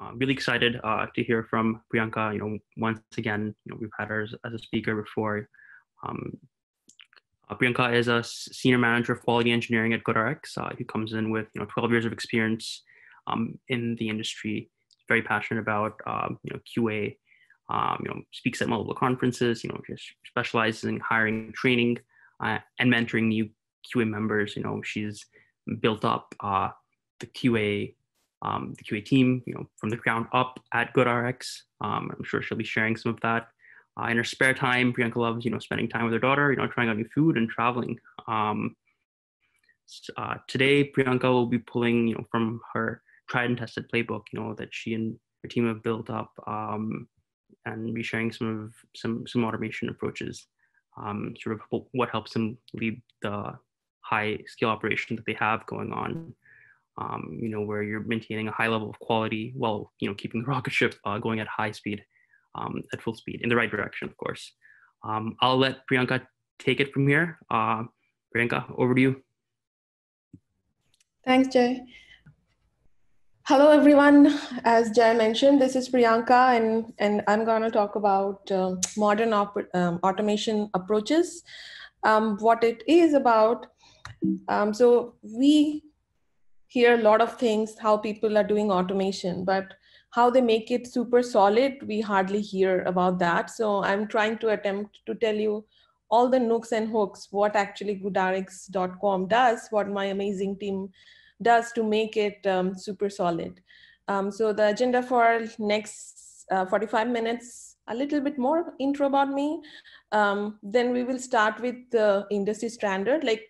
uh, really excited uh, to hear from Priyanka. You know, once again, you know, we've had her as, as a speaker before. Um, uh, Priyanka is a senior manager of quality engineering at GoodRx. Uh, he comes in with you know 12 years of experience um, in the industry. Very passionate about um, you know QA. Um, you know, speaks at multiple conferences. You know, just specializes in hiring, training, uh, and mentoring new QA members. You know, she's built up uh, the QA um, the QA team, you know, from the ground up at GoodRx. Um, I'm sure she'll be sharing some of that. Uh, in her spare time, Priyanka loves, you know, spending time with her daughter, you know, trying out new food and traveling. Um, uh, today, Priyanka will be pulling, you know, from her tried and tested playbook, you know, that she and her team have built up, um, and be sharing some of some some automation approaches, um, sort of what helps them lead the high scale operation that they have going on um, you know, where you're maintaining a high level of quality while, you know, keeping the rocket ship uh, going at high speed, um, at full speed, in the right direction, of course. Um, I'll let Priyanka take it from here. Uh, Priyanka, over to you. Thanks, Jay. Hello, everyone. As Jay mentioned, this is Priyanka, and, and I'm going to talk about uh, modern um, automation approaches, um, what it is about. Um, so we hear a lot of things how people are doing automation but how they make it super solid we hardly hear about that. So i'm trying to attempt to tell you all the nooks and hooks what actually goodrx.com does what my amazing team does to make it um, super solid. Um, so the agenda for next uh, 45 minutes a little bit more intro about me. Um, then we will start with the industry standard like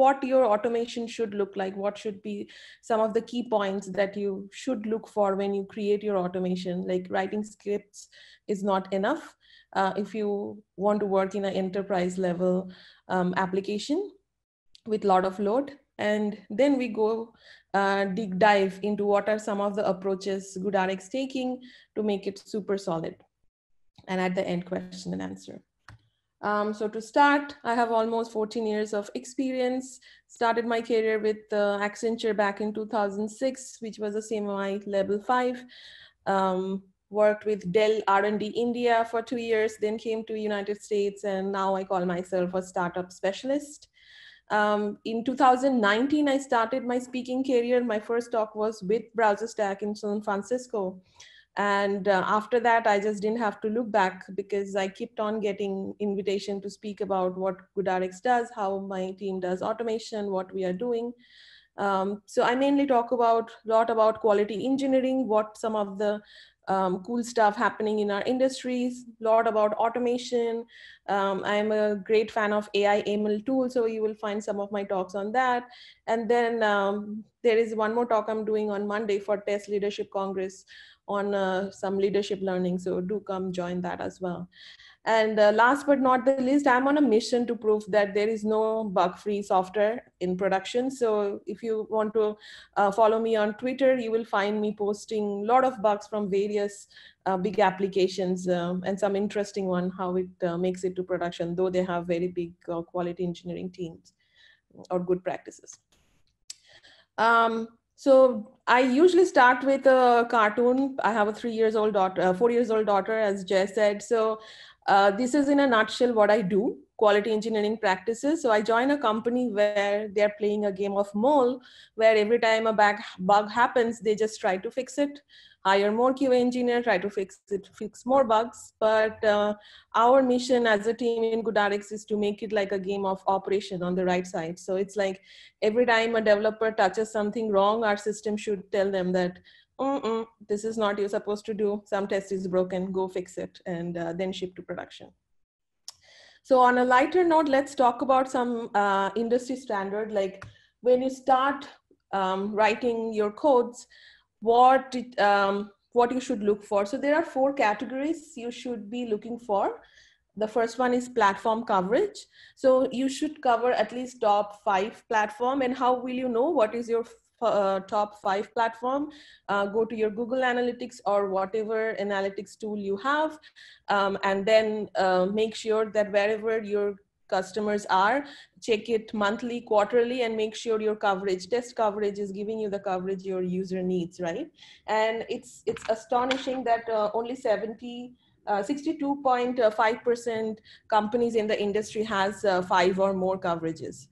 what your automation should look like what should be some of the key points that you should look for when you create your automation like writing scripts is not enough. Uh, if you want to work in an enterprise level um, application with lot of load and then we go uh, deep dive into what are some of the approaches GoodRx taking to make it super solid. And at the end question and answer um, so to start, I have almost 14 years of experience. Started my career with uh, Accenture back in 2006, which was a CMI level five. Um, worked with Dell R&D India for two years, then came to United States, and now I call myself a startup specialist. Um, in 2019, I started my speaking career. My first talk was with BrowserStack in San Francisco and uh, after that i just didn't have to look back because i kept on getting invitation to speak about what goodrx does how my team does automation what we are doing um, so i mainly talk about a lot about quality engineering what some of the um, cool stuff happening in our industries, a lot about automation. Um, I'm a great fan of AI ML tools, so you will find some of my talks on that. And then um, there is one more talk I'm doing on Monday for test Leadership Congress on uh, some leadership learning. So do come join that as well. And uh, last but not the least, I'm on a mission to prove that there is no bug-free software in production. So if you want to uh, follow me on Twitter, you will find me posting a lot of bugs from various uh, big applications um, and some interesting one, how it uh, makes it to production, though they have very big uh, quality engineering teams or good practices. Um, so I usually start with a cartoon. I have a three years old daughter, uh, four years old daughter, as Jess said. So uh, this is in a nutshell what I do, quality engineering practices. So I join a company where they're playing a game of mole, where every time a bug happens, they just try to fix it hire more QA engineer, try to fix it, fix more bugs. But uh, our mission as a team in GoodRx is to make it like a game of operation on the right side. So it's like every time a developer touches something wrong, our system should tell them that, Mm-mm, this is not you're supposed to do. Some test is broken, go fix it, and uh, then ship to production. So on a lighter note, let's talk about some uh, industry standard. Like when you start um, writing your codes, what um, what you should look for. So there are four categories you should be looking for. The first one is platform coverage. So you should cover at least top five platform. And how will you know what is your uh, top five platform? Uh, go to your Google Analytics or whatever analytics tool you have, um, and then uh, make sure that wherever you're customers are check it monthly quarterly and make sure your coverage test coverage is giving you the coverage your user needs right? And it's it's astonishing that uh, only 70 uh, 62.5% companies in the industry has uh, five or more coverages.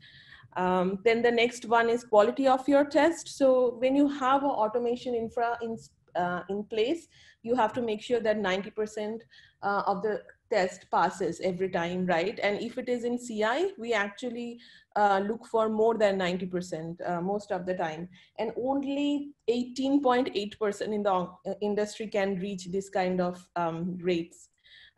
Um, then the next one is quality of your test. So when you have an automation infra in, uh, in place you have to make sure that 90% uh, of the test passes every time, right? And if it is in CI, we actually uh, look for more than 90% uh, most of the time. And only 18.8% in the uh, industry can reach this kind of um, rates.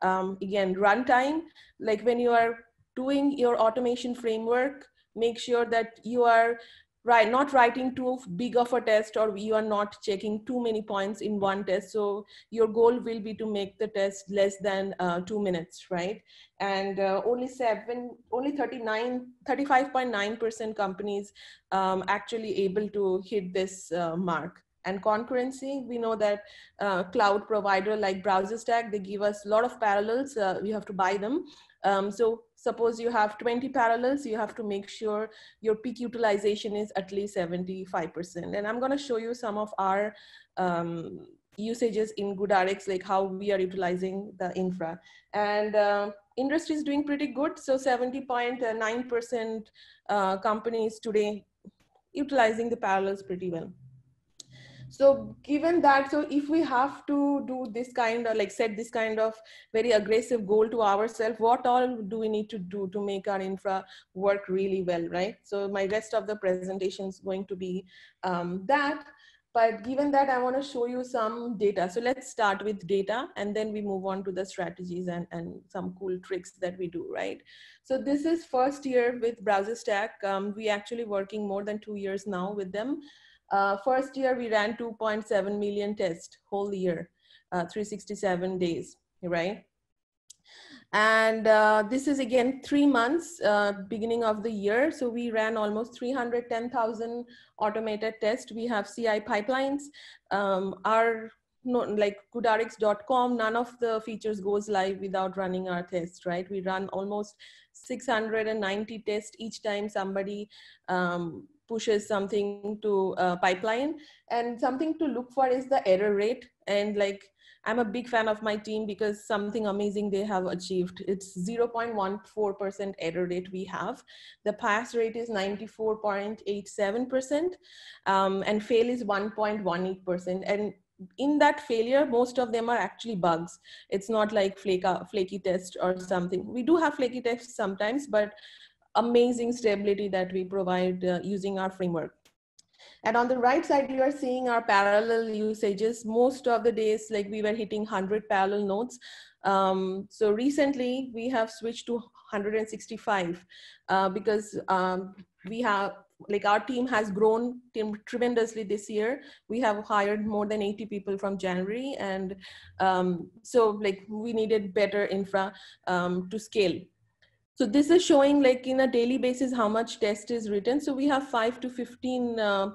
Um, again, runtime, like when you are doing your automation framework, make sure that you are right not writing too big of a test or you are not checking too many points in one test. So your goal will be to make the test less than uh, two minutes right? And uh, only seven only 39 35.9 percent companies um, actually able to hit this uh, mark. And concurrency we know that uh, cloud provider like BrowserStack they give us a lot of parallels uh, we have to buy them. Um, so suppose you have 20 parallels, you have to make sure your peak utilization is at least 75%. And I'm gonna show you some of our um, usages in GoodRx, like how we are utilizing the infra. And uh, industry is doing pretty good. So 70.9% uh, companies today utilizing the parallels pretty well so given that so if we have to do this kind of like set this kind of very aggressive goal to ourselves what all do we need to do to make our infra work really well right? So my rest of the presentation is going to be um, that. But given that i want to show you some data. So let's start with data and then we move on to the strategies and, and some cool tricks that we do right? So this is first year with BrowserStack um, we actually working more than two years now with them uh, first year, we ran 2.7 million tests whole year, uh, 367 days, right? And uh, this is again three months, uh, beginning of the year. So we ran almost 310,000 automated tests. We have CI pipelines. Um, our no, like goodrx.com, none of the features goes live without running our tests, right? We run almost 690 tests each time somebody um, pushes something to uh, pipeline. And something to look for is the error rate. And like i'm a big fan of my team because something amazing they have achieved. It's 0.14% error rate we have. The pass rate is 94.87% um, and fail is 1.18% and in that failure most of them are actually bugs. It's not like flake, flaky test or something. We do have flaky tests sometimes but amazing stability that we provide uh, using our framework. And on the right side, you are seeing our parallel usages. Most of the days, like we were hitting 100 parallel nodes. Um, so recently, we have switched to 165 uh, because um, we have, like our team has grown tremendously this year. We have hired more than 80 people from January. And um, so like we needed better infra um, to scale. So this is showing like in a daily basis how much test is written. So we have five to 15 uh,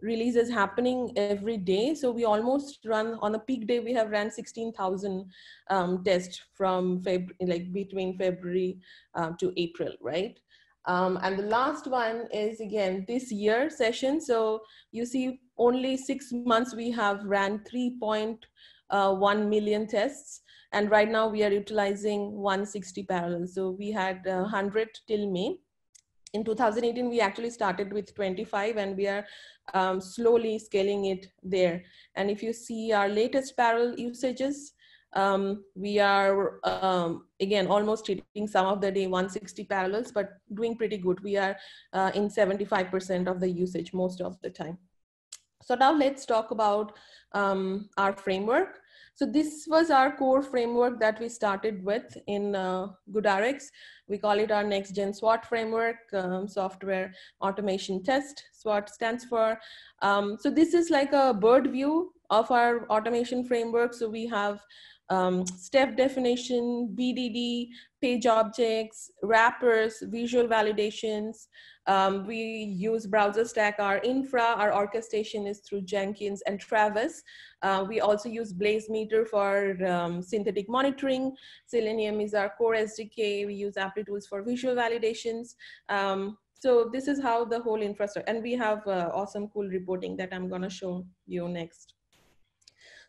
releases happening every day. So we almost run on a peak day, we have ran 16,000 um, tests from Feb like between February uh, to April, right? Um, and the last one is again this year session. So you see only six months we have ran 3.1 uh, million tests and right now we are utilizing 160 parallel. So we had uh, 100 till May. In 2018, we actually started with 25 and we are um, slowly scaling it there. And if you see our latest parallel usages, um, we are um, again almost hitting some of the day 160 parallels, but doing pretty good. We are uh, in 75% of the usage most of the time. So now let's talk about um, our framework. So this was our core framework that we started with in uh, GoodRx. We call it our next gen SWOT framework, um, software automation test. SWOT stands for. Um, so this is like a bird view of our automation framework. So we have um, step definition, BDD, page objects, wrappers, visual validations. Um, we use BrowserStack, our infra, our orchestration is through Jenkins and Travis. Uh, we also use Blazemeter for um, synthetic monitoring. Selenium is our core SDK. We use Applitools for visual validations. Um, so this is how the whole infrastructure, and we have uh, awesome cool reporting that I'm gonna show you next.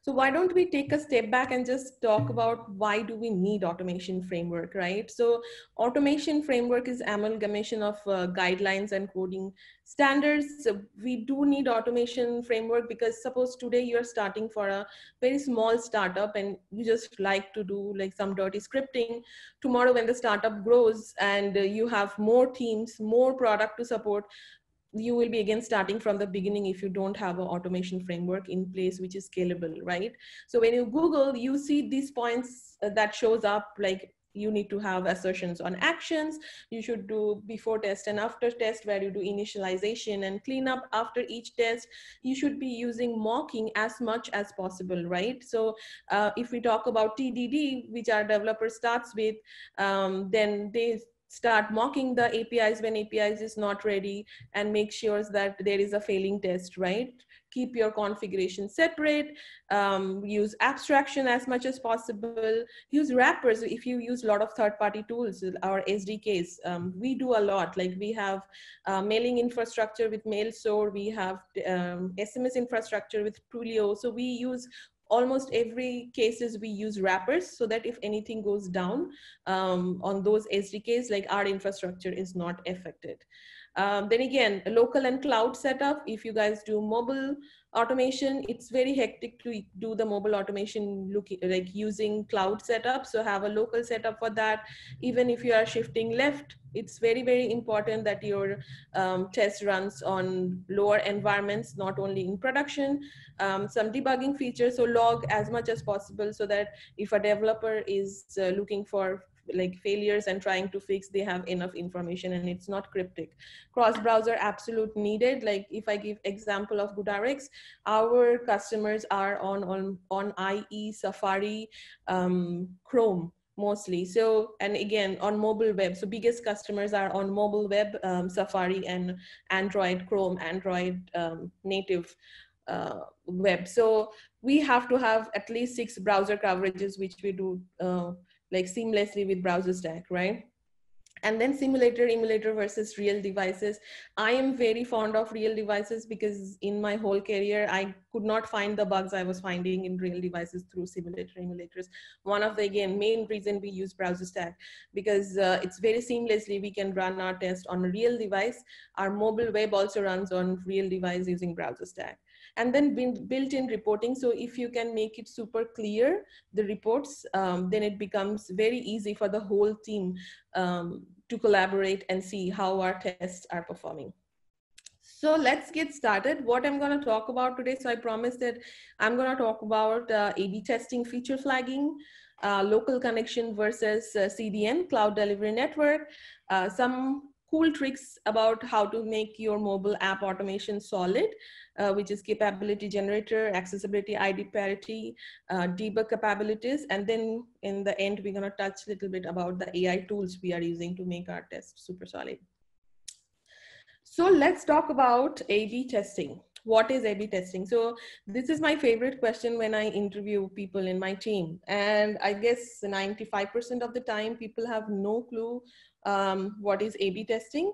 So why don't we take a step back and just talk about why do we need automation framework, right? So automation framework is amalgamation of uh, guidelines and coding standards. So we do need automation framework because suppose today you're starting for a very small startup and you just like to do like some dirty scripting. Tomorrow when the startup grows and uh, you have more teams, more product to support, you will be again starting from the beginning if you don't have an automation framework in place which is scalable right? So when you google you see these points uh, that shows up like you need to have assertions on actions. You should do before test and after test where you do initialization and cleanup after each test. You should be using mocking as much as possible right? So uh, if we talk about tdd which our developer starts with um, then they start mocking the APIs when APIs is not ready and make sure that there is a failing test, right? Keep your configuration separate, um, use abstraction as much as possible, use wrappers. If you use a lot of third-party tools, our SDKs, um, we do a lot. Like we have uh, mailing infrastructure with Mailosaur, we have um, SMS infrastructure with Twilio. So we use almost every cases we use wrappers so that if anything goes down um, on those SDKs, like our infrastructure is not affected. Um, then again, local and cloud setup, if you guys do mobile automation, it's very hectic to do the mobile automation looking like using cloud setup. So have a local setup for that. Even if you are shifting left, it's very, very important that your um, test runs on lower environments, not only in production, um, some debugging features. So log as much as possible so that if a developer is uh, looking for like failures and trying to fix they have enough information and it's not cryptic. Cross browser absolute needed. Like if i give example of GoodRx our customers are on on on ie safari um, chrome mostly. So and again on mobile web. So biggest customers are on mobile web um, safari and android chrome android um, native uh, web. So we have to have at least six browser coverages which we do uh, like seamlessly with BrowserStack, right? And then simulator, emulator versus real devices. I am very fond of real devices because in my whole career, I could not find the bugs I was finding in real devices through simulator emulators. One of the, again, main reason we use BrowserStack because uh, it's very seamlessly, we can run our test on a real device. Our mobile web also runs on real device using BrowserStack and then built-in reporting. So if you can make it super clear, the reports, um, then it becomes very easy for the whole team um, to collaborate and see how our tests are performing. So let's get started. What I'm going to talk about today. So I promised that I'm going to talk about uh, A-B testing feature flagging, uh, local connection versus uh, CDN, cloud delivery network, uh, some cool tricks about how to make your mobile app automation solid, uh, which is capability generator, accessibility, ID parity, uh, debug capabilities. And then in the end, we're gonna touch a little bit about the AI tools we are using to make our test super solid. So let's talk about A-B testing. What is A-B testing? So this is my favorite question when I interview people in my team. And I guess 95% of the time people have no clue um, what is A-B testing.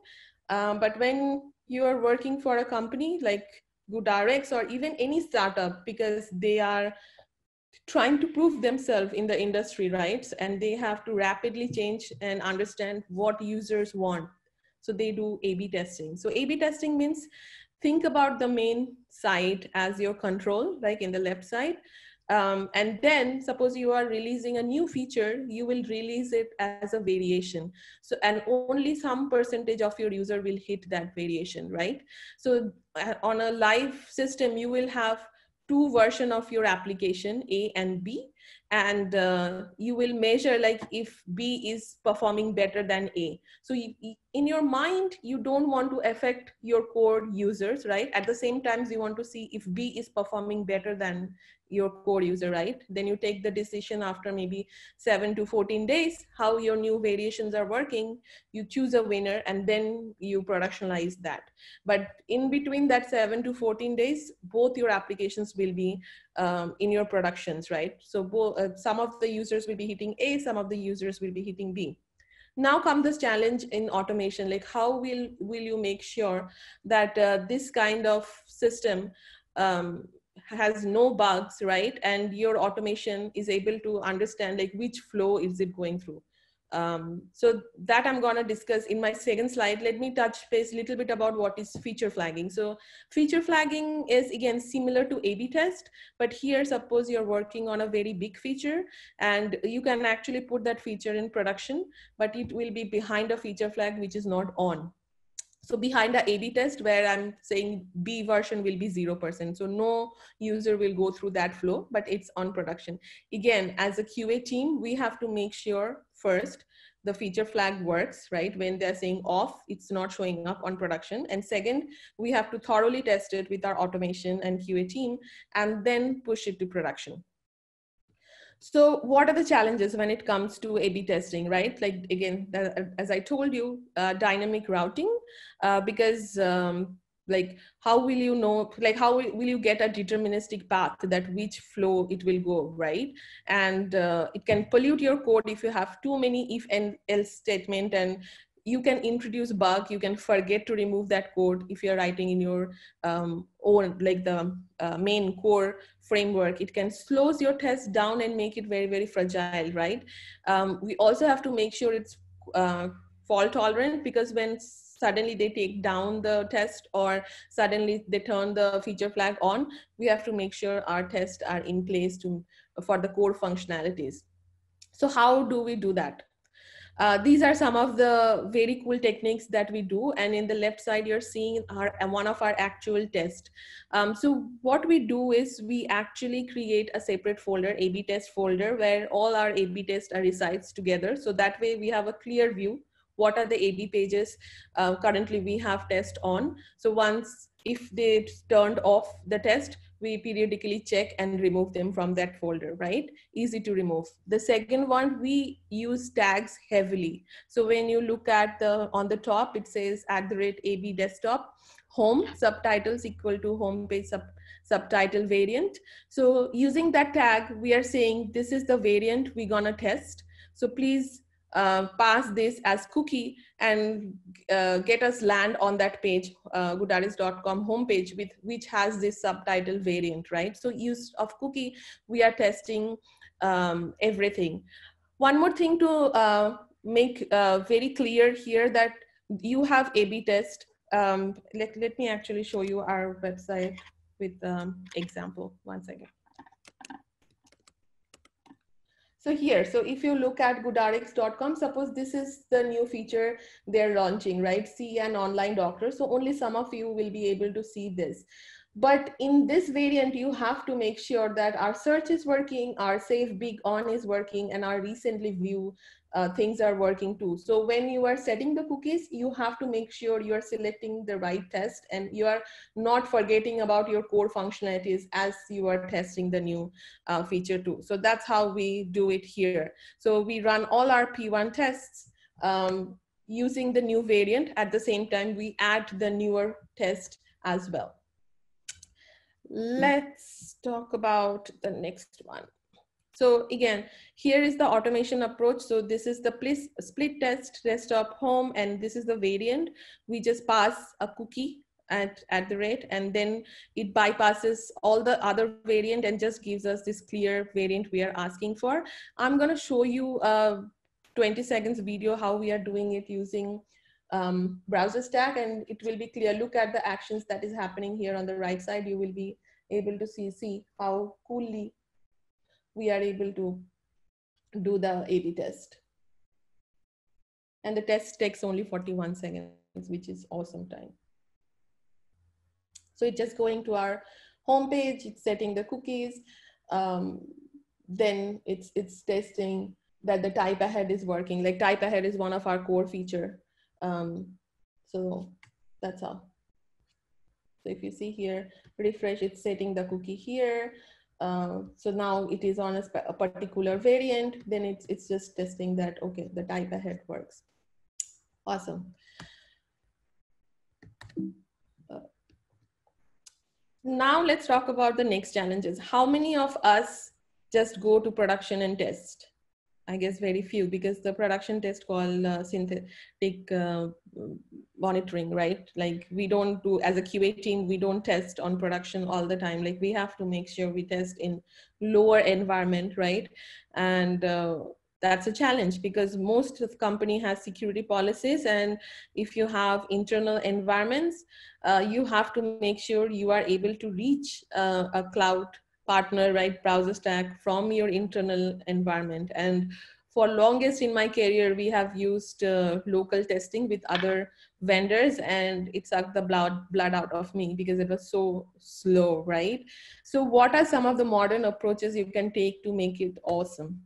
Um, but when you are working for a company like GoodRx or even any startup, because they are trying to prove themselves in the industry, right? And they have to rapidly change and understand what users want. So they do A-B testing. So A-B testing means think about the main site as your control, like in the left side, um, and then suppose you are releasing a new feature, you will release it as a variation. So, and only some percentage of your user will hit that variation, right? So uh, on a live system, you will have two version of your application, A and B, and uh, you will measure like if B is performing better than A. So you, in your mind, you don't want to affect your core users, right? At the same time, you want to see if B is performing better than your core user, right? Then you take the decision after maybe seven to 14 days, how your new variations are working, you choose a winner and then you productionalize that. But in between that seven to 14 days, both your applications will be um, in your productions, right? So both, uh, some of the users will be hitting A, some of the users will be hitting B now come this challenge in automation like how will will you make sure that uh, this kind of system um, has no bugs, right? And your automation is able to understand like which flow is it going through. Um, so that I'm gonna discuss in my second slide. Let me touch base a little bit about what is feature flagging. So feature flagging is again similar to A-B test, but here suppose you're working on a very big feature and you can actually put that feature in production, but it will be behind a feature flag which is not on. So behind the A-B test where I'm saying B version will be 0%. So no user will go through that flow, but it's on production. Again, as a QA team, we have to make sure first the feature flag works, right? When they're saying off, it's not showing up on production. And second, we have to thoroughly test it with our automation and QA team and then push it to production. So what are the challenges when it comes to A-B testing, right? Like again, as I told you, uh, dynamic routing, uh, because um, like how will you know, like how will, you get a deterministic path that which flow it will go, right? And uh, it can pollute your code if you have too many if and else statement and you can introduce bug you can forget to remove that code if you're writing in your um, own like the uh, main core framework. It can slows your test down and make it very very fragile right? Um, we also have to make sure it's uh, fault tolerant because when suddenly they take down the test or suddenly they turn the feature flag on we have to make sure our tests are in place to for the core functionalities. So how do we do that uh, these are some of the very cool techniques that we do. And in the left side, you're seeing our, uh, one of our actual tests. Um, so what we do is we actually create a separate folder, A-B test folder, where all our A-B tests are resides together. So that way we have a clear view. What are the A-B pages uh, currently we have test on. So once, if they turned off the test, we periodically check and remove them from that folder, right? Easy to remove. The second one, we use tags heavily. So when you look at the, on the top, it says at the rate AB desktop, home subtitles equal to homepage sub, subtitle variant. So using that tag, we are saying this is the variant we're gonna test. So please uh, pass this as cookie and uh, get us land on that page, uh, homepage with which has this subtitle variant, right? So use of cookie, we are testing um, everything. One more thing to uh, make uh, very clear here that you have A-B test. Um, let, let me actually show you our website with um, example, one second. So here, so if you look at goodrx.com, suppose this is the new feature they're launching, right? See an online doctor. So only some of you will be able to see this. But in this variant, you have to make sure that our search is working, our save big on is working, and our recently view uh, things are working too. So when you are setting the cookies, you have to make sure you are selecting the right test and you are not forgetting about your core functionalities as you are testing the new uh, feature too. So that's how we do it here. So we run all our P1 tests um, using the new variant. At the same time, we add the newer test as well. Let's talk about the next one. So again, here is the automation approach. So this is the split test rest desktop home, and this is the variant. We just pass a cookie at, at the rate, and then it bypasses all the other variant and just gives us this clear variant we are asking for. I'm gonna show you a 20 seconds video how we are doing it using um, BrowserStack, and it will be clear. Look at the actions that is happening here on the right side. You will be able to see, see how coolly we are able to do the A-B test. And the test takes only 41 seconds, which is awesome time. So it's just going to our home page, it's setting the cookies. Um, then it's, it's testing that the type ahead is working. Like type ahead is one of our core feature. Um, so that's all. So if you see here, refresh, it's setting the cookie here. Uh, so now it is on a, a, particular variant, then it's, it's just testing that, okay, the type ahead works. Awesome. Uh, now let's talk about the next challenges. How many of us just go to production and test? I guess very few because the production test called uh, synthetic uh, monitoring, right? Like we don't do as a QA team, we don't test on production all the time. Like we have to make sure we test in lower environment, right? And uh, that's a challenge because most of the company has security policies and if you have internal environments, uh, you have to make sure you are able to reach uh, a cloud partner, right, BrowserStack from your internal environment. And for longest in my career, we have used uh, local testing with other vendors and it sucked the blood, blood out of me because it was so slow, right? So what are some of the modern approaches you can take to make it awesome?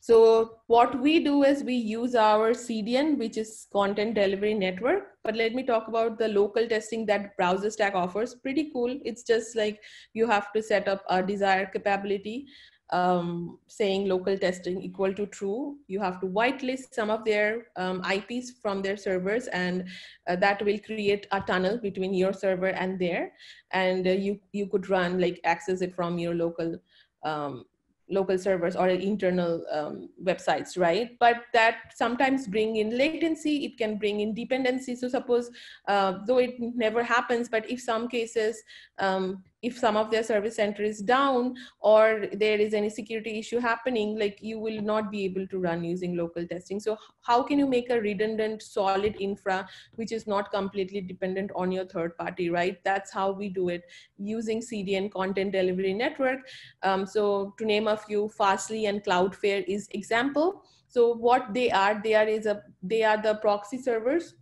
So what we do is we use our CDN, which is content delivery network. But let me talk about the local testing that BrowserStack offers. Pretty cool. It's just like you have to set up a desired capability um, saying local testing equal to true. You have to whitelist some of their um, IPs from their servers and uh, that will create a tunnel between your server and there. And uh, you, you could run like access it from your local um, local servers or internal um, websites, right? But that sometimes bring in latency, it can bring in dependency. So suppose, uh, though it never happens, but if some cases, um, if some of their service center is down or there is any security issue happening, like you will not be able to run using local testing. So how can you make a redundant solid infra, which is not completely dependent on your third party, right? That's how we do it using CDN content delivery network. Um, so to name a few, Fastly and Cloudflare is example. So what they are, they are is a they are the proxy servers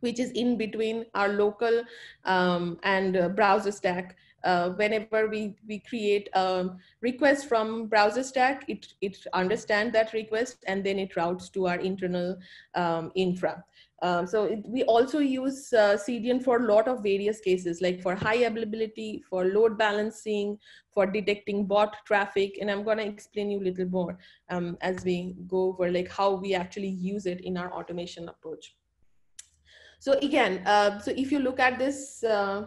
which is in between our local um, and uh, BrowserStack uh, whenever we, we create a request from BrowserStack, it, it understands that request and then it routes to our internal um, infra. Um, so it, we also use uh, CDN for a lot of various cases, like for high availability, for load balancing, for detecting bot traffic. And I'm gonna explain you a little more um, as we go over like how we actually use it in our automation approach. So again, uh, so if you look at this, uh,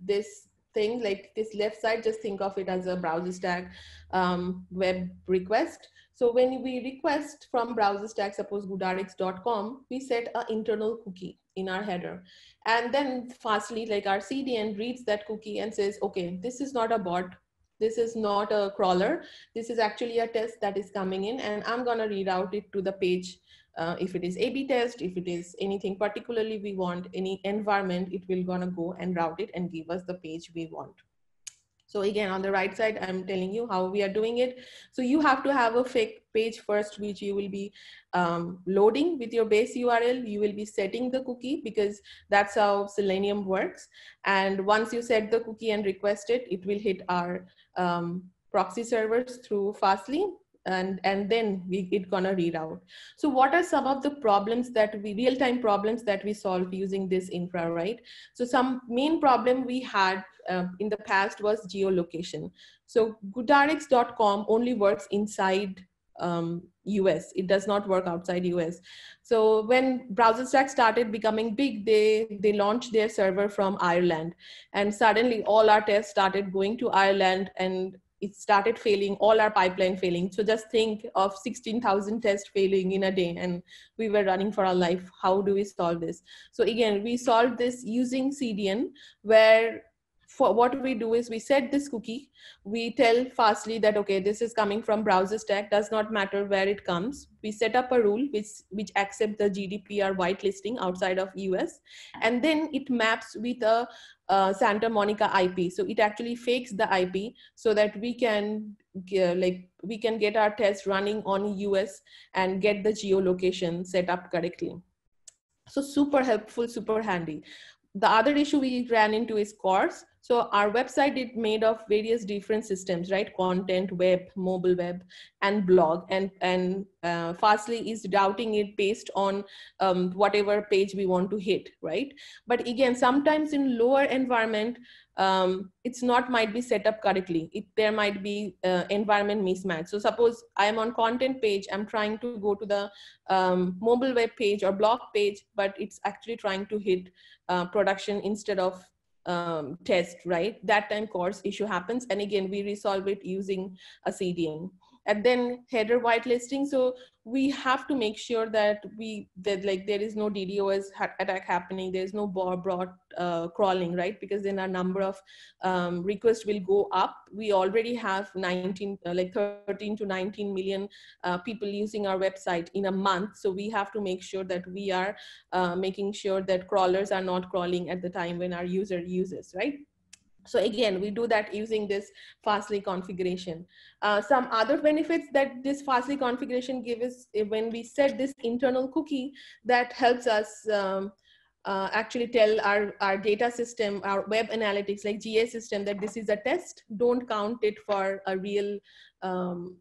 this thing like this left side, just think of it as a BrowserStack um, web request. So when we request from BrowserStack, suppose goodrx.com, we set an internal cookie in our header. And then fastly, like our CDN reads that cookie and says, okay, this is not a bot. This is not a crawler. This is actually a test that is coming in and I'm gonna reroute it to the page uh, if it is A-B test, if it is anything particularly we want, any environment, it will gonna go and route it and give us the page we want. So again, on the right side, I'm telling you how we are doing it. So you have to have a fake page first, which you will be um, loading with your base URL. You will be setting the cookie because that's how Selenium works. And once you set the cookie and request it, it will hit our um, proxy servers through Fastly and and then we it gonna read out so what are some of the problems that we real-time problems that we solve using this infra right so some main problem we had uh, in the past was geolocation so goodrx.com only works inside um, US. It does not work outside US. So when BrowserStack started becoming big, they they launched their server from Ireland, and suddenly all our tests started going to Ireland, and it started failing, all our pipeline failing. So just think of 16,000 tests failing in a day and we were running for our life. How do we solve this? So again, we solved this using CDN where for what we do is we set this cookie. We tell fastly that okay this is coming from BrowserStack does not matter where it comes. We set up a rule which which accept the gdpr whitelisting outside of us and then it maps with a uh, santa monica ip so it actually fakes the ip so that we can uh, like we can get our test running on us and get the geolocation set up correctly. So super helpful super handy. The other issue we ran into is CORS So our website is made of various different systems, right? Content, web, mobile web, and blog. And, and uh, Fastly is routing it based on um, whatever page we want to hit, right? But again, sometimes in lower environment, um, it's not might be set up correctly. It, there might be uh, environment mismatch. So suppose I'm on content page, I'm trying to go to the um, mobile web page or blog page, but it's actually trying to hit uh, production instead of um, test, right? That time CORS issue happens. And again, we resolve it using a CDN and then header whitelisting. So we have to make sure that we that like there is no ddos attack happening. There's no broad uh, crawling right? Because then our number of um, requests will go up. We already have 19 uh, like 13 to 19 million uh, people using our website in a month. So we have to make sure that we are uh, making sure that crawlers are not crawling at the time when our user uses right so again, we do that using this Fastly configuration. Uh, some other benefits that this Fastly configuration gives is when we set this internal cookie that helps us um, uh, actually tell our, our data system, our web analytics like GA system that this is a test, don't count it for a real um,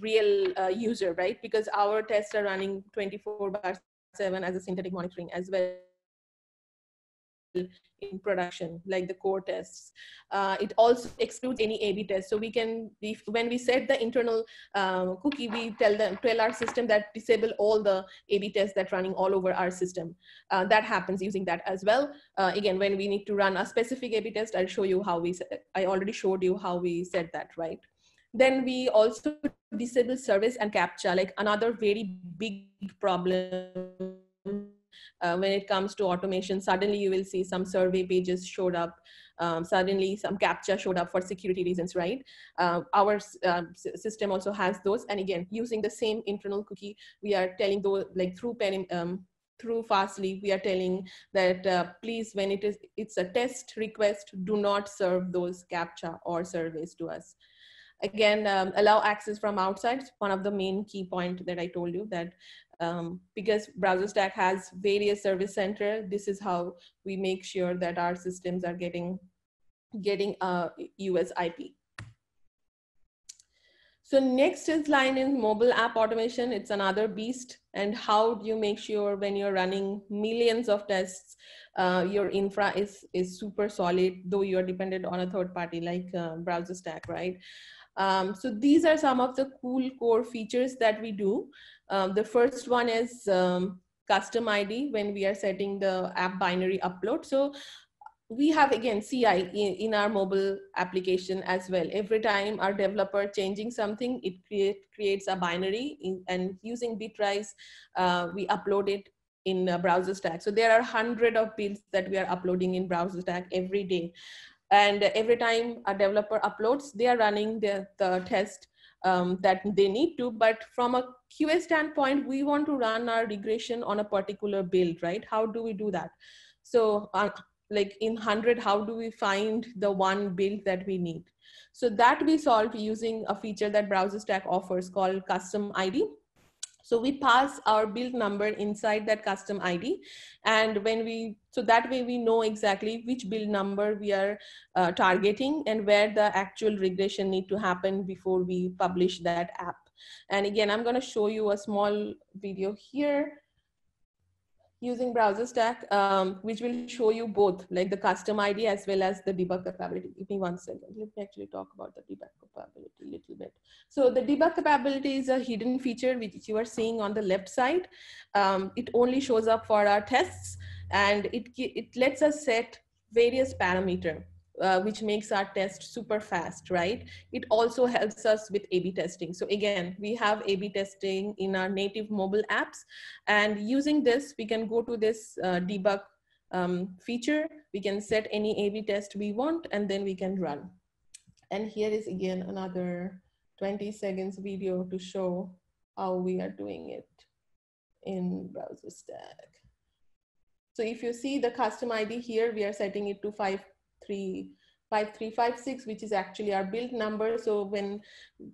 real uh, user, right? Because our tests are running 24 by 7 as a synthetic monitoring as well in production, like the core tests. Uh, it also excludes any A/B tests. So we can, if, when we set the internal um, cookie, we tell them tell our system that disable all the A/B tests that running all over our system. Uh, that happens using that as well. Uh, again, when we need to run a specific A/B test, I'll show you how we. I already showed you how we set that right. Then we also disable service and captcha, like another very big problem uh, when it comes to automation suddenly you will see some survey pages showed up. Um, suddenly some captcha showed up for security reasons right? Uh, our uh, system also has those. And again using the same internal cookie we are telling those like through pen um, through fastly we are telling that uh, please when it is it's a test request do not serve those captcha or surveys to us. Again um, allow access from outside one of the main key point that i told you that um, because BrowserStack has various service center, this is how we make sure that our systems are getting, getting a US IP. So next is line in mobile app automation. It's another beast. And how do you make sure when you're running millions of tests, uh, your infra is, is super solid, though you're dependent on a third party like uh, BrowserStack, right? Um, so these are some of the cool core features that we do. Um, the first one is um, custom ID when we are setting the app binary upload. So we have again CI in, in our mobile application as well. Every time our developer changing something, it create, creates a binary in, and using Bitrise, uh, we upload it in BrowserStack So there are hundred of builds that we are uploading in BrowserStack every day. And every time a developer uploads, they are running the, the test um, that they need to. But from a QA standpoint, we want to run our regression on a particular build, right? How do we do that? So uh, like in 100, how do we find the one build that we need? So that we solve using a feature that BrowserStack offers called custom ID. So we pass our build number inside that custom ID. And when we, so that way we know exactly which build number we are uh, targeting and where the actual regression need to happen before we publish that app. And again, I'm gonna show you a small video here using BrowserStack, um, which will show you both like the custom ID as well as the debug capability. Give me one second. Let me actually talk about the debug capability a little bit. So the debug capability is a hidden feature which you are seeing on the left side. Um, it only shows up for our tests and it, it lets us set various parameter uh, which makes our test super fast, right? It also helps us with A-B testing. So again, we have A-B testing in our native mobile apps. And using this, we can go to this uh, debug um, feature. We can set any A-B test we want, and then we can run. And here is again another 20 seconds video to show how we are doing it in BrowserStack. So if you see the custom ID here, we are setting it to five three five three five six, which is actually our build number. So when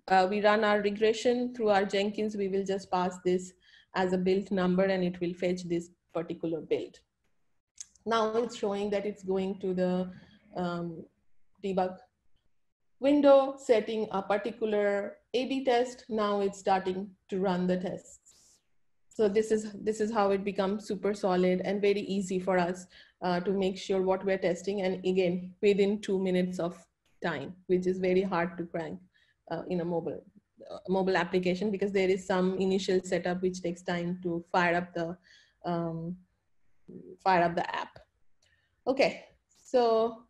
uh, we run our regression through our Jenkins, we will just pass this as a build number and it will fetch this particular build. Now it's showing that it's going to the um, debug window, setting a particular A-B test. Now it's starting to run the tests. So this is, this is how it becomes super solid and very easy for us uh, to make sure what we're testing. And again, within two minutes of time, which is very hard to crank uh, in a mobile uh, mobile application because there is some initial setup which takes time to fire up the um, fire up the app. Okay, so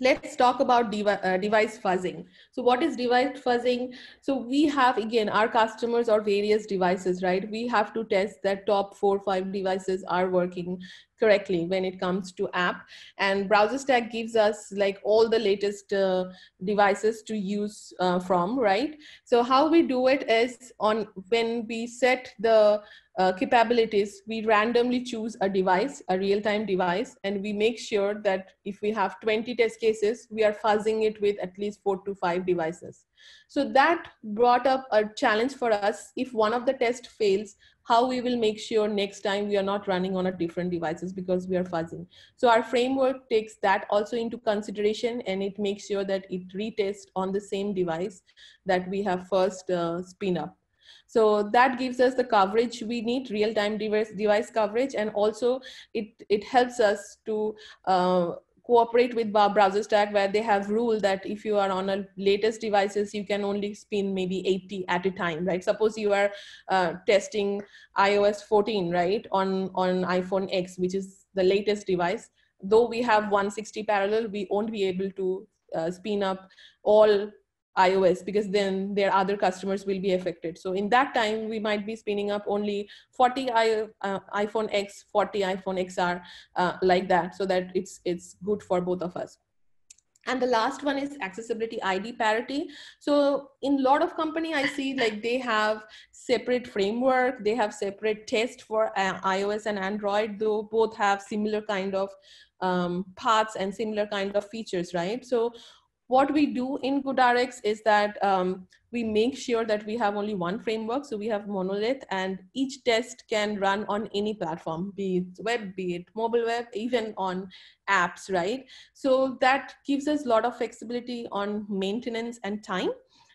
let's talk about devi uh, device fuzzing. So what is device fuzzing? So we have, again, our customers or various devices, right? We have to test that top four, five devices are working correctly when it comes to app and browser stack gives us like all the latest uh, devices to use uh, from right so how we do it is on when we set the uh, capabilities we randomly choose a device a real-time device and we make sure that if we have 20 test cases we are fuzzing it with at least four to five devices so that brought up a challenge for us if one of the test fails how we will make sure next time we are not running on a different devices because we are fuzzing. So our framework takes that also into consideration and it makes sure that it retests on the same device that we have first uh, spin up. So that gives us the coverage we need, real-time device, device coverage, and also it, it helps us to uh, cooperate with BrowserStack where they have rule that if you are on a latest devices you can only spin maybe 80 at a time right? Suppose you are uh, testing ios 14 right on on iphone x which is the latest device. Though we have 160 parallel we won't be able to uh, spin up all iOS because then their other customers will be affected. So in that time, we might be spinning up only 40 I, uh, iPhone X, 40 iPhone XR, uh, like that, so that it's it's good for both of us. And the last one is accessibility ID parity. So in a lot of company, I see like they have separate framework, they have separate test for uh, iOS and Android, though both have similar kind of um, paths and similar kind of features, right? So what we do in GoodRx is that um, we make sure that we have only one framework. So we have monolith and each test can run on any platform, be it web, be it mobile web, even on apps, right? So that gives us a lot of flexibility on maintenance and time.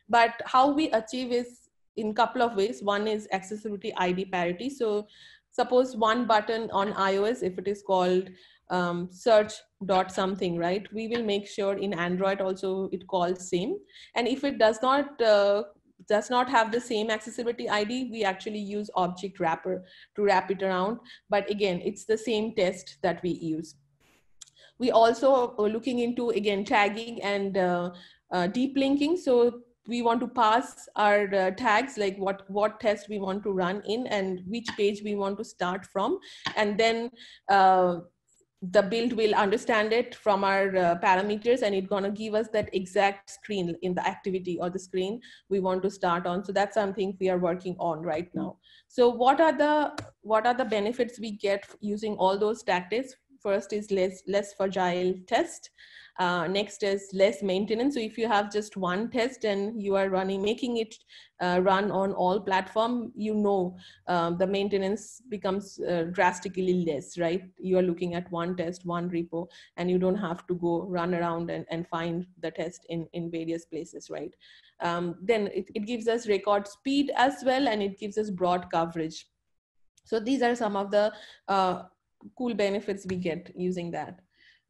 But how we achieve is in a couple of ways. One is accessibility ID parity. So suppose one button on iOS, if it is called um, search dot something, right? We will make sure in Android also it calls same. And if it does not uh, does not have the same accessibility ID, we actually use object wrapper to wrap it around. But again, it's the same test that we use. We also are looking into, again, tagging and uh, uh, deep linking. So we want to pass our uh, tags like what what test we want to run in and which page we want to start from and then uh, the build will understand it from our uh, parameters and it's to give us that exact screen in the activity or the screen we want to start on. So that's something we are working on right now. So what are the what are the benefits we get using all those tactics? First is less less fragile test uh, next is less maintenance. So if you have just one test and you are running, making it uh, run on all platform, you know um, the maintenance becomes uh, drastically less, right? You are looking at one test, one repo, and you don't have to go run around and, and find the test in, in various places, right? Um, then it, it gives us record speed as well, and it gives us broad coverage. So these are some of the uh, cool benefits we get using that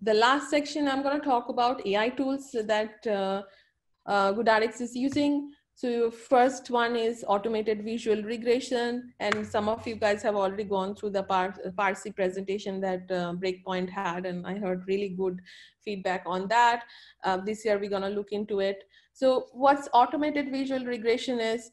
the last section, I'm going to talk about AI tools that uh, uh, is using. So first one is automated visual regression. And some of you guys have already gone through the Par Percy presentation that uh, Breakpoint had, and I heard really good feedback on that. Uh, this year, we're gonna look into it. So what's automated visual regression is,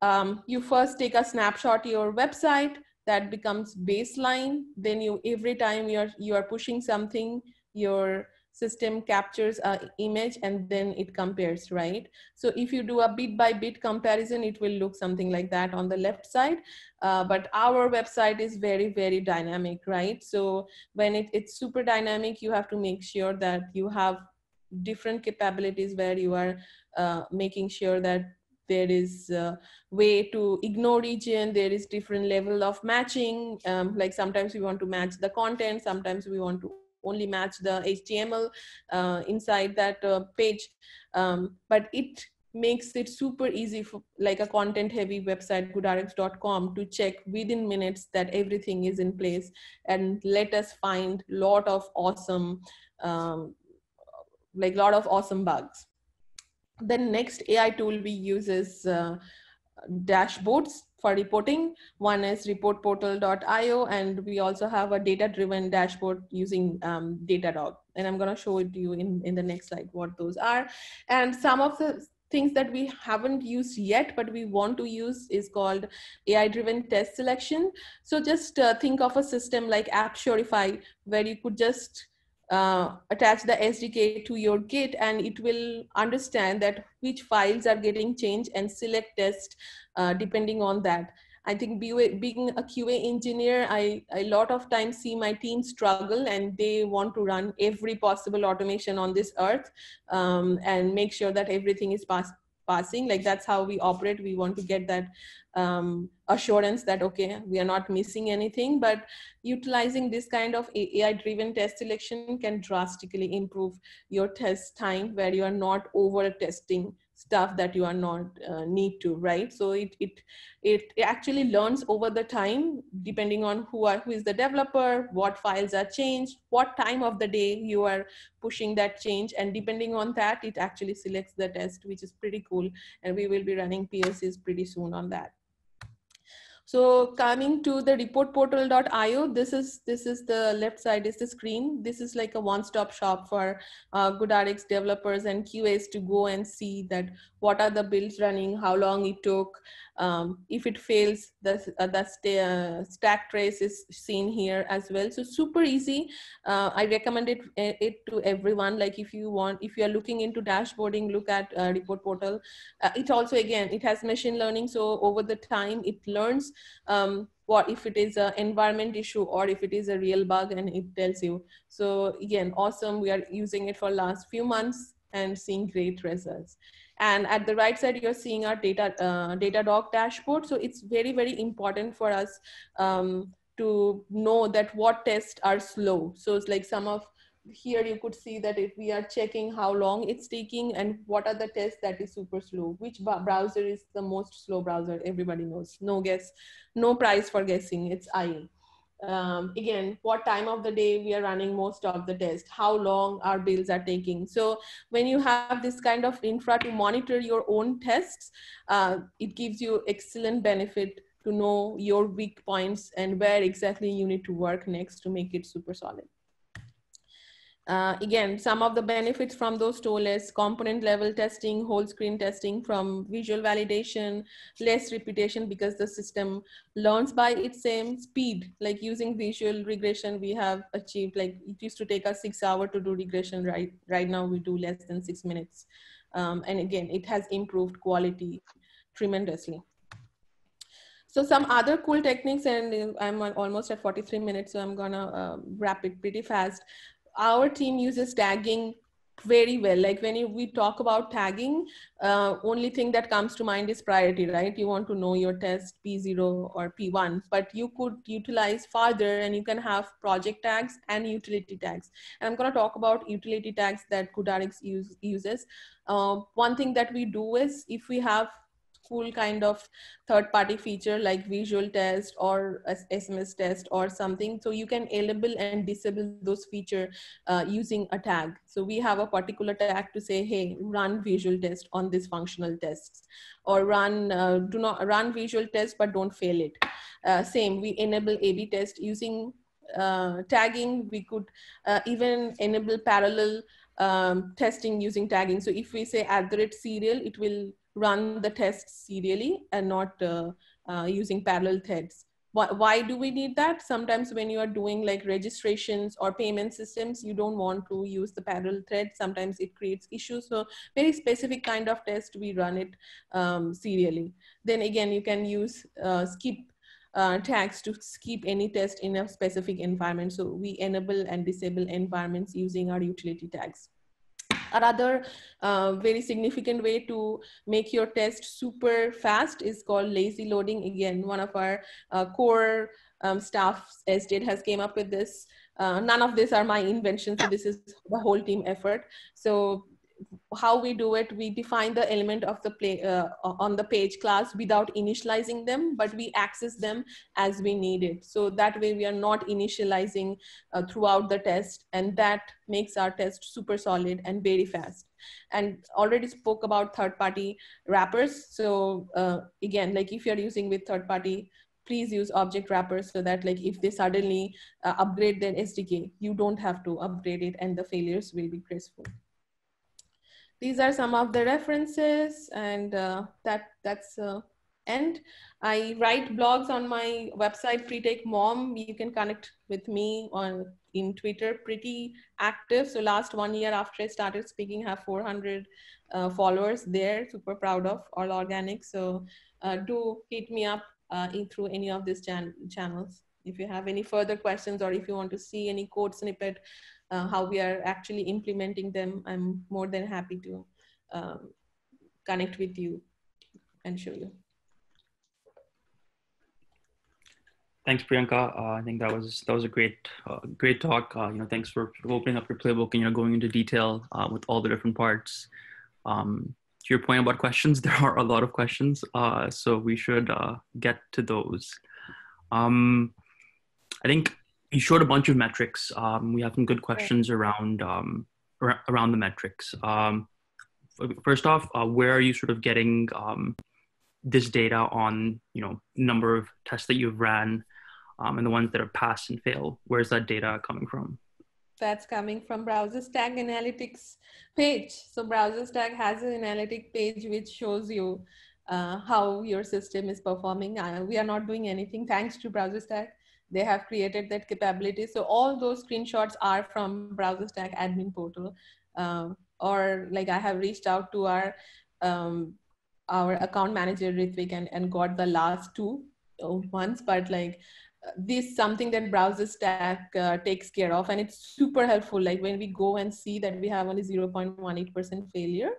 um, you first take a snapshot of your website, that becomes baseline. Then you, every time you're, you are pushing something, your system captures a image and then it compares, right? So if you do a bit by bit comparison, it will look something like that on the left side. Uh, but our website is very, very dynamic, right? So when it, it's super dynamic, you have to make sure that you have different capabilities where you are uh, making sure that there is a way to ignore region there is different level of matching um, like sometimes we want to match the content sometimes we want to only match the HTML uh, inside that uh, page. Um, but it makes it super easy for like a content heavy website goodrx.com to check within minutes that everything is in place and let us find lot of awesome um, like lot of awesome bugs the next ai tool we use is uh, dashboards for reporting. One is reportportal.io, and we also have a data-driven dashboard using um, Datadog. And I'm going to show it to you in, in the next slide what those are. And some of the things that we haven't used yet, but we want to use is called AI-driven test selection. So just uh, think of a system like AppSurify, where you could just uh, attach the SDK to your Git and it will understand that which files are getting changed and select test uh, depending on that. I think being a QA engineer, I a lot of times see my team struggle and they want to run every possible automation on this earth um, and make sure that everything is pass passing. Like that's how we operate. We want to get that um, assurance that, okay, we are not missing anything, but utilizing this kind of AI driven test selection can drastically improve your test time where you are not over testing stuff that you are not uh, need to right? So it, it it actually learns over the time depending on who are who is the developer what files are changed what time of the day you are pushing that change. And depending on that it actually selects the test which is pretty cool. And we will be running POCs pretty soon on that so coming to the reportportal.io, this is this is the left side is the screen. This is like a one-stop shop for uh, GoodRx developers and QAs to go and see that what are the builds running, how long it took. Um, if it fails, the, uh, the st uh, stack trace is seen here as well. So super easy. Uh, I recommend it, uh, it to everyone. Like if you want, if you are looking into dashboarding, look at uh, report portal. Uh, it also, again, it has machine learning. So over the time, it learns um, what if it is an environment issue or if it is a real bug and it tells you. So again, awesome. We are using it for last few months and seeing great results. And at the right side, you're seeing our data uh, Datadog dashboard. So it's very, very important for us um, to know that what tests are slow. So it's like some of here you could see that if we are checking how long it's taking and what are the tests that is super slow. Which browser is the most slow browser? Everybody knows. No guess. No price for guessing. It's IE um, again, what time of the day we are running most of the test, how long our builds are taking. So when you have this kind of infra to monitor your own tests, uh, it gives you excellent benefit to know your weak points and where exactly you need to work next to make it super solid. Uh, again, some of the benefits from those tools is component level testing, whole screen testing from visual validation, less repetition because the system learns by its same speed. Like using visual regression, we have achieved like it used to take us six hours to do regression. Right, right now we do less than six minutes. Um, and again, it has improved quality tremendously. So some other cool techniques, and I'm almost at 43 minutes, so I'm gonna uh, wrap it pretty fast our team uses tagging very well. Like when you, we talk about tagging uh, only thing that comes to mind is priority right? You want to know your test p0 or p1 but you could utilize further and you can have project tags and utility tags. And i'm going to talk about utility tags that GoodRx use, uses. Uh, one thing that we do is if we have cool kind of third party feature like visual test or SMS test or something. So you can enable and disable those feature uh, using a tag. So we have a particular tag to say, hey, run visual test on this functional tests or run, uh, do not run visual test, but don't fail it. Uh, same, we enable A-B test using uh, tagging. We could uh, even enable parallel um, testing using tagging. So if we say at the rate serial, it will run the tests serially and not uh, uh, using parallel threads. Why, why do we need that? Sometimes when you are doing like registrations or payment systems, you don't want to use the parallel thread. Sometimes it creates issues. So very specific kind of test, we run it um, serially. Then again, you can use uh, skip uh, tags to skip any test in a specific environment. So we enable and disable environments using our utility tags. Another uh, very significant way to make your test super fast is called lazy loading. Again, one of our uh, core um, staff, has came up with this. Uh, none of this are my invention, so this is the whole team effort. So how we do it, we define the element of the play uh, on the page class without initializing them, but we access them as we need it. So that way we are not initializing uh, throughout the test and that makes our test super solid and very fast. And already spoke about third party wrappers. So uh, again, like if you're using with third party please use object wrappers so that like if they suddenly uh, upgrade their SDK, you don't have to upgrade it and the failures will be graceful these are some of the references and uh, that that's uh, end. I write blogs on my website, free Pretake Mom. You can connect with me on in Twitter, pretty active. So last one year after I started speaking, have 400 uh, followers there. Super proud of all organic. So uh, do hit me up uh, in, through any of these chan channels. If you have any further questions or if you want to see any code snippet, uh, how we are actually implementing them, I'm more than happy to um, connect with you and show you. Thanks, Priyanka. Uh, I think that was that was a great uh, great talk. Uh, you know, thanks for opening up your playbook and you know going into detail uh, with all the different parts. Um, to your point about questions, there are a lot of questions, uh, so we should uh, get to those. Um, I think you showed a bunch of metrics. Um, we have some good questions around um, around the metrics. Um, first off, uh, where are you sort of getting um, this data on you know number of tests that you've ran um, and the ones that are passed and failed? Where's that data coming from? That's coming from BrowserStack Analytics page. So BrowserStack has an analytic page which shows you uh, how your system is performing. Uh, we are not doing anything thanks to BrowserStack they have created that capability. So all those screenshots are from BrowserStack admin portal. Um, or like I have reached out to our um, our account manager Ritvik and, and got the last two ones, but like this something that BrowserStack uh, takes care of and it's super helpful. Like when we go and see that we have only 0.18% failure,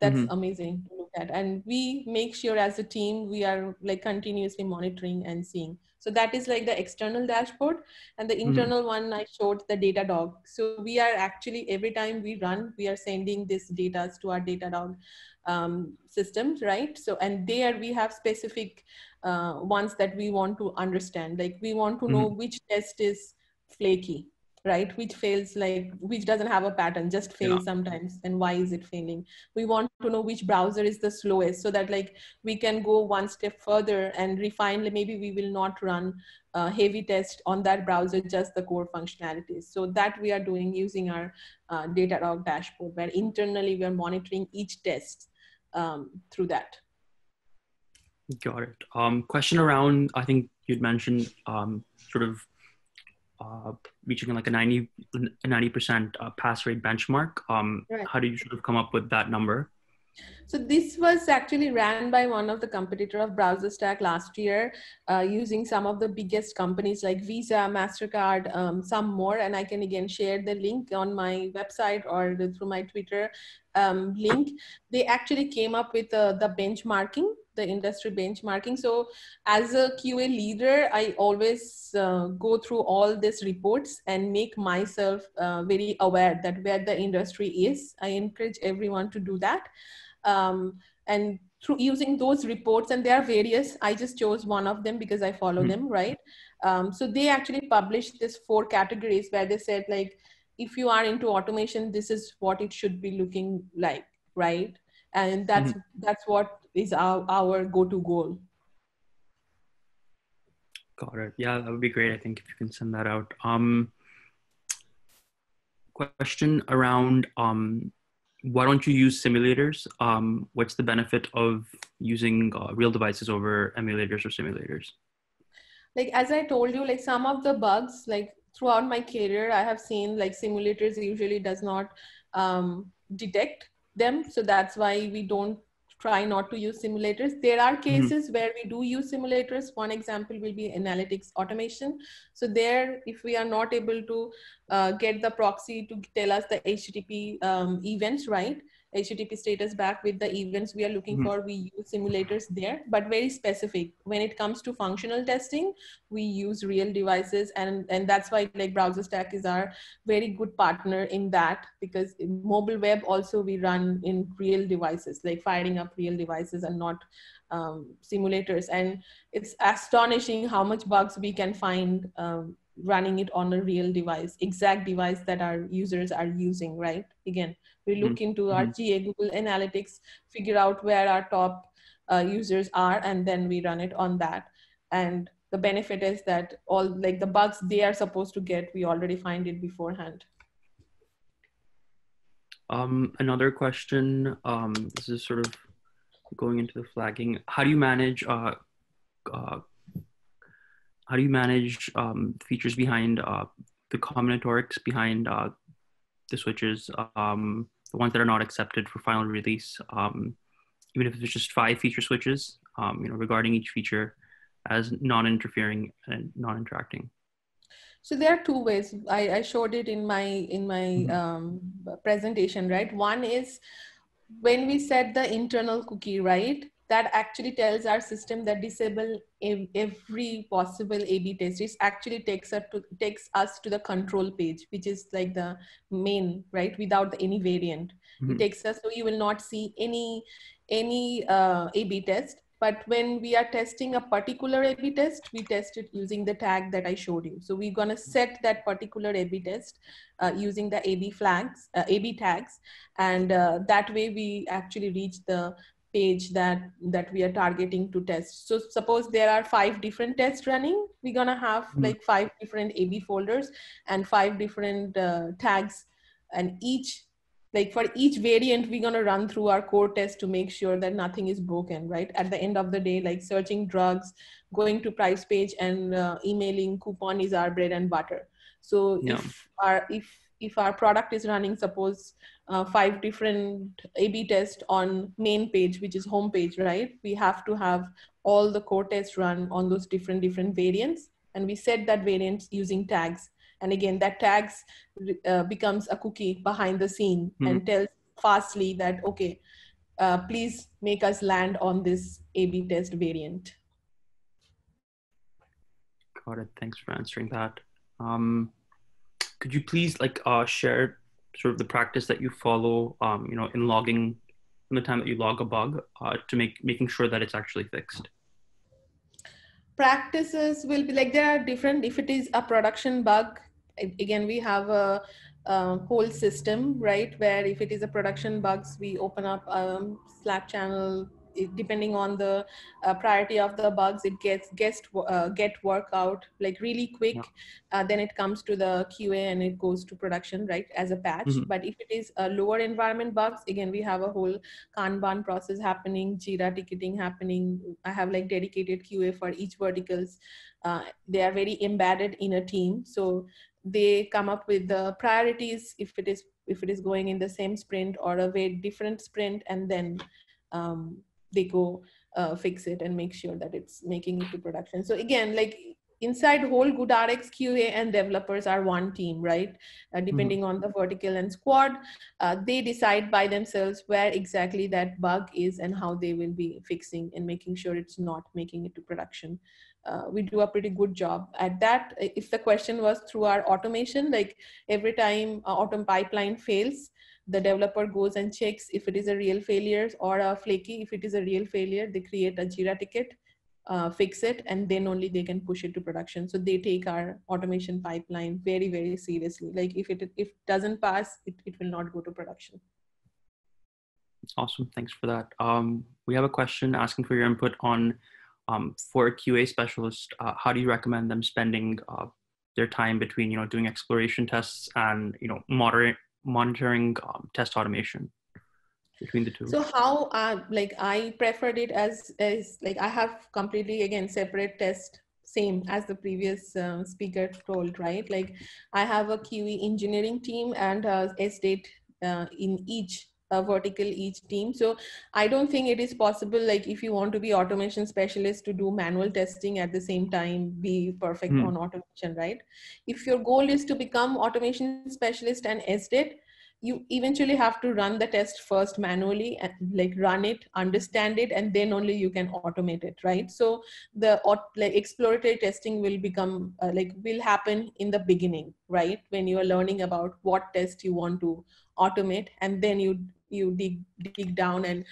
that's mm-hmm. amazing to look at. And we make sure as a team, we are like continuously monitoring and seeing. So that is like the external dashboard and the mm-hmm. internal mm. one I showed the Datadog. So we are actually, every time we run, we are sending this data to our Datadog um, systems, right? So, and there we have specific uh, ones that we want to understand. Like we want to know mm. which test is flaky right which fails like which doesn't have a pattern just fails yeah. sometimes. And why is it failing? We want to know which browser is the slowest so that like we can go one step further and refine maybe we will not run a heavy test on that browser just the core functionalities so that we are doing using our uh, datadog dashboard where internally we are monitoring each test um, through that. Got it. Um, question around i think you'd mentioned um, sort of uh, reaching like a 90 percent uh, pass rate benchmark. Um, right. How did you sort of come up with that number? So this was actually ran by one of the competitor of BrowserStack last year, uh, using some of the biggest companies like Visa, Mastercard, um, some more. And I can again share the link on my website or through my Twitter um, link. They actually came up with uh, the benchmarking the industry benchmarking. So as a QA leader, I always uh, go through all these reports and make myself uh, very aware that where the industry is. I encourage everyone to do that. Um, and through using those reports, and there are various, I just chose one of them because I follow mm-hmm. them, right? Um, so they actually published this four categories where they said like, if you are into automation, this is what it should be looking like, right? And that's mm-hmm. that's what is our, our go-to goal. Got it. Yeah, that would be great. I think if you can send that out. Um, question around um, why don't you use simulators? Um, what's the benefit of using uh, real devices over emulators or simulators? Like as I told you, like some of the bugs, like throughout my career, I have seen like simulators usually does not um, detect them. So that's why we don't try not to use simulators. There are mm-hmm. cases mm-hmm. where we do use simulators. One example will be analytics automation. So there, if we are not able to uh, get the proxy to tell us the HTTP um, events, right? HTTP status back with the events we are looking mm-hmm. for. We use simulators there, but very specific. When it comes to functional testing, we use real devices, and and that's why like BrowserStack is our very good partner in that because mobile web also we run in real devices, like firing up real devices and not um, simulators. And it's astonishing how much bugs we can find. Um, running it on a real device exact device that our users are using right again we look mm-hmm. into our mm-hmm. GA, Google Analytics, figure out where our top uh, users are, and then we run it on that. And the benefit is that all like the bugs they are supposed to get, we already find it beforehand. Um, another question, um, this is sort of going into the flagging. How do you manage, uh, uh, how do you manage um, features behind uh, the combinatorics behind uh, the switches, um, the ones that are not accepted for final release, um, even if it's just five feature switches, um, you know, regarding each feature as non-interfering and non-interacting. So there are two ways. I, I showed it in my in my mm-hmm. um, presentation, right? One is when we set the internal cookie, right? That actually tells our system that disable every possible A/B test. It actually takes us to takes us to the control page, which is like the main right without any variant. Mm-hmm. It takes us so you will not see any any uh, A/B test. But when we are testing a particular A/B test, we test it using the tag that I showed you. So we're gonna set that particular A/B test uh, using the A/B flags, uh, A/B tags, and uh, that way we actually reach the page that that we are targeting to test so suppose there are five different tests running we're gonna have mm-hmm. like five different ab folders and five different uh, tags and each like for each variant we're going to run through our core test to make sure that nothing is broken right at the end of the day like searching drugs going to price page and uh, emailing coupon is our bread and butter so yeah. if our if if our product is running suppose uh, five different A/B tests on main page, which is home page, right? We have to have all the core tests run on those different different variants, and we set that variants using tags. And again, that tags uh, becomes a cookie behind the scene mm-hmm. and tells fastly that okay, uh, please make us land on this A/B test variant. Got it. Thanks for answering that. Um, could you please like uh, share sort of the practice that you follow, um, you know, in logging from the time that you log a bug uh, to make making sure that it's actually fixed? Practices will be like there are different. If it is a production bug, again we have a, a whole system, right? Where if it is a production bugs, we open up a Slack channel it, depending on the uh, priority of the bugs it gets gets uh, get work out like really quick yeah. uh, then it comes to the qa and it goes to production right as a patch mm-hmm. but if it is a lower environment bugs again we have a whole kanban process happening jira ticketing happening. I have like dedicated qa for each verticals. Uh, they are very embedded in a team. So they come up with the priorities. If it is if it is going in the same sprint or a very different sprint and then um, they go uh, fix it and make sure that it's making it to production. So again, like inside whole GoodRx QA and developers are one team, right? Uh, mm-hmm. depending mm-hmm. on the vertical and squad, uh, they decide by themselves where exactly that bug is and how they will be fixing and making sure it's not making it to production. Uh, we do a pretty good job at that. If the question was through our automation, like every time autumn pipeline fails, the developer goes and checks if it is a real failure or a flaky. If it is a real failure, they create a Jira ticket, uh, fix it, and then only they can push it to production. So they take our automation pipeline very, very seriously. Like if it if doesn't pass, it, it will not go to production. Awesome. Thanks for that. Um, we have a question asking for your input on um, for a QA specialist, uh, how do you recommend them spending uh, their time between, you know, doing exploration tests and, you know, moderate monitoring um, test automation between the two? So how uh, like i preferred it as as like i have completely again separate test same as the previous uh, speaker told right? Like i have a qe engineering team and a state uh, in each uh, vertical each team. So i don't think it is possible like if you want to be automation specialist to do manual testing at the same time be perfect mm. on automation right? If your goal is to become automation specialist and SDET, you eventually have to run the test first manually and like run it understand it and then only you can automate it right? So the like exploratory testing will become uh, like will happen in the beginning right? When you are learning about what test you want to automate and then you you dig dig down and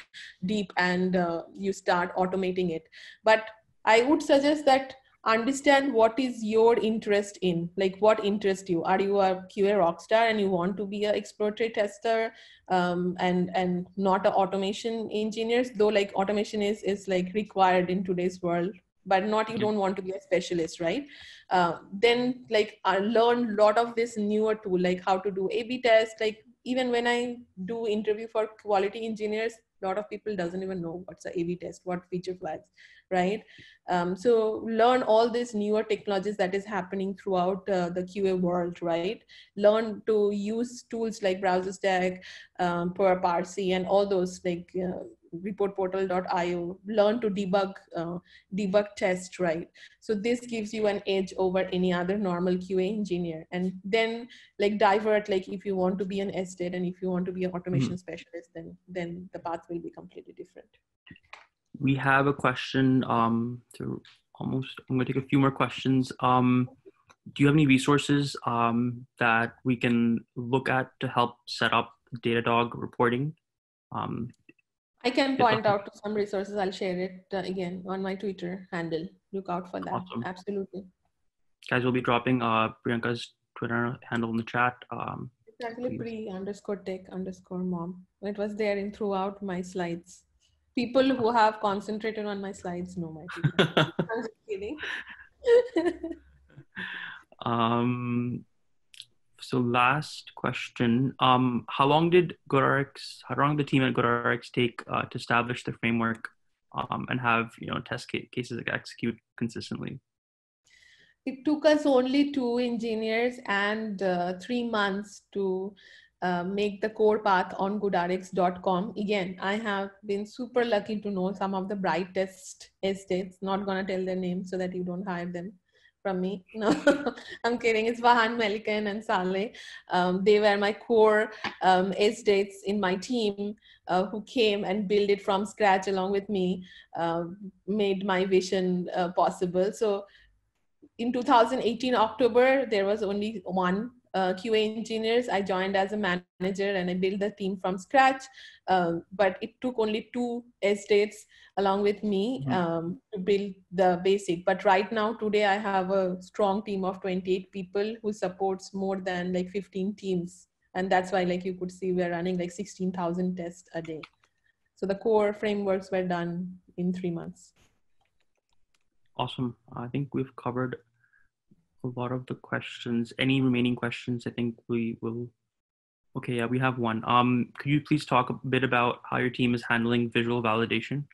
deep and uh, you start automating it. But i would suggest that understand what is your interest in like what interests you. Are you a qa rockstar and you want to be an exploratory tester um, and and not an automation engineer though like automation is is like required in today's world but not you don't want to be a specialist right? Uh, then like I learn a lot of this newer tool like how to do a b test like even when i do interview for quality engineers a lot of people doesn't even know what's a ab test what feature flags right? Um, so learn all these newer technologies that is happening throughout uh, the qa world right? Learn to use tools like BrowserStack um, per Percy and all those like uh, reportportal.io learn to debug uh, debug test right? So this gives you an edge over any other normal qa engineer. And then like divert like if you want to be an SDET and if you want to be an automation mm-hmm. specialist then then the path will be completely different. We have a question um to almost i'm going to take a few more questions. Um do you have any resources um, that we can look at to help set up datadog reporting? Um, I can point out to some resources. I'll share it uh, again on my Twitter handle. Look out for that. Awesome. Absolutely. Guys, we'll be dropping uh, Priyanka's Twitter handle in the chat. Um, it's actually pre underscore tech underscore mom. It was there in throughout my slides. People who have concentrated on my slides know my Twitter. I'm just kidding. um, so last question. Um, how long did GoodRx how long did the team at GoodRx take uh, to establish the framework um, and have you know test cases execute consistently? It took us only two engineers and uh, three months to uh, make the core path on goodrx.com. Again, I have been super lucky to know some of the brightest SDETs, not gonna tell their names so that you don't hire them from me. No, I'm kidding. It's Vahan Melikan and Saleh. Um, they were my core um, SDETs in my team uh, who came and built it from scratch along with me, uh, made my vision uh, possible. So in 2018 October, there was only one uh, QA engineers. I joined as a manager and I built the team from scratch. Um, but it took only two SDETs along with me mm-hmm. um, to build the basic. But right now, today, I have a strong team of 28 people who supports more than like 15 teams. And that's why, like you could see, we're running like 16,000 tests a day. So the core frameworks were done in three months. Awesome. I think we've covered a lot of the questions. Any remaining questions? I think we will. Okay, yeah, we have one. Um, could you please talk a bit about how your team is handling visual validation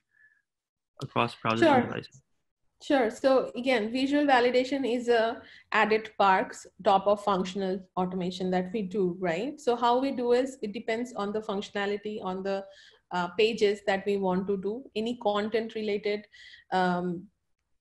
across browsers sure. and devices? Sure. So again, visual validation is a added parks top of functional automation that we do, right? So how we do is it depends on the functionality on the uh, pages that we want to do. Any content related um,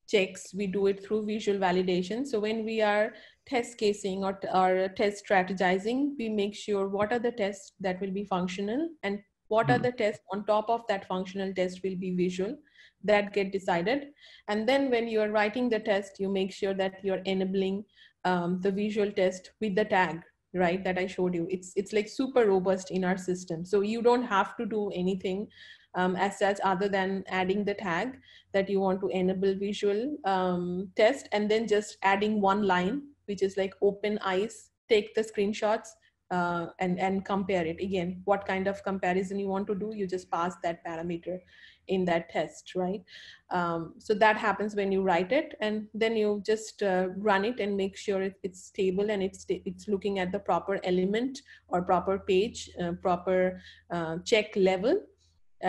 checks, we do it through visual validation. So when we are test casing or, or test strategizing, we make sure what are the tests that will be functional and what are hmm. the tests on top of that functional test will be visual that get decided. And then when you're writing the test, you make sure that you're enabling um, the visual test with the tag, right? That I showed you. It's, it's like super robust in our system. So you don't have to do anything um, as such other than adding the tag that you want to enable visual um, test and then just adding one line which is like open eyes take the screenshots uh, and and compare it. Again what kind of comparison you want to do you just pass that parameter in that test right? Um, so that happens when you write it and then you just uh, run it and make sure it, it's stable and it's it's looking at the proper element or proper page uh, proper uh, check level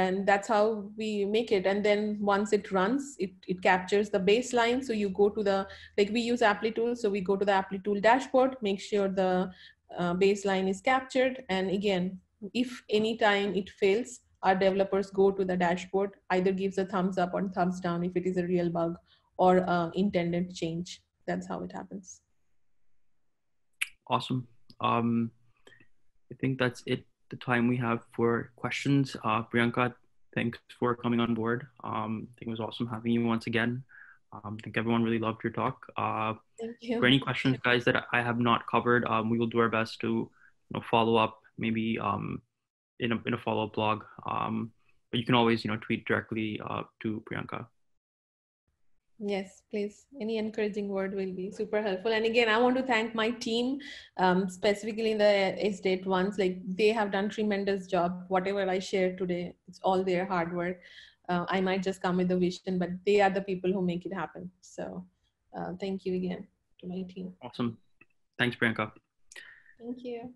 and that's how we make it and then once it runs it, it captures the baseline so you go to the like we use applitool so we go to the applitool dashboard make sure the uh, baseline is captured and again if anytime it fails, our developers go to the dashboard, either gives a thumbs up or thumbs down if it is a real bug or uh, intended change. That's how it happens. Awesome. Um, I think that's it, the time we have for questions. Uh, Priyanka, thanks for coming on board. Um, I think it was awesome having you once again. Um, I think everyone really loved your talk. Uh, Thank you. For any questions, guys, that I have not covered, um, we will do our best to you know, follow up maybe um, in a, in a follow-up blog. Um, but you can always, you know, tweet directly uh, to Priyanka. Yes, please. Any encouraging word will be super helpful. And again, I want to thank my team, um, specifically the SDET ones. Like they have done tremendous job. Whatever I share today, it's all their hard work. Uh, I might just come with the vision, but they are the people who make it happen. So uh, thank you again to my team. Awesome. Thanks, Priyanka. Thank you.